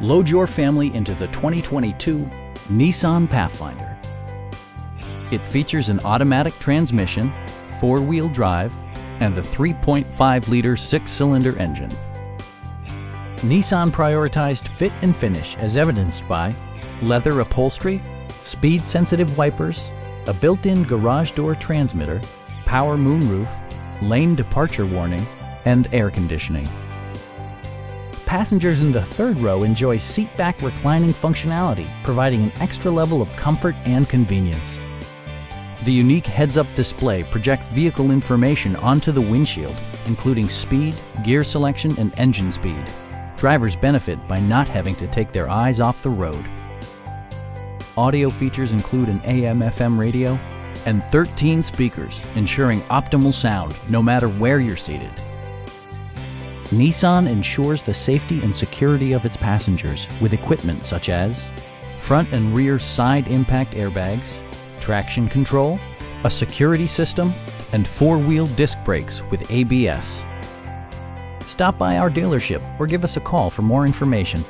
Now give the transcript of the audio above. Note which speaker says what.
Speaker 1: Load your family into the 2022 Nissan Pathfinder. It features an automatic transmission, four-wheel drive, and a 3.5-liter six-cylinder engine. Nissan prioritized fit and finish as evidenced by leather upholstery, speed-sensitive wipers, a built-in garage door transmitter, power moonroof, lane departure warning, and air conditioning. Passengers in the third row enjoy seat-back reclining functionality, providing an extra level of comfort and convenience. The unique heads-up display projects vehicle information onto the windshield, including speed, gear selection, and engine speed. Drivers benefit by not having to take their eyes off the road. Audio features include an AM-FM radio and 13 speakers, ensuring optimal sound no matter where you're seated. Nissan ensures the safety and security of its passengers with equipment such as front and rear side impact airbags, traction control, a security system, and four-wheel disc brakes with ABS. Stop by our dealership or give us a call for more information.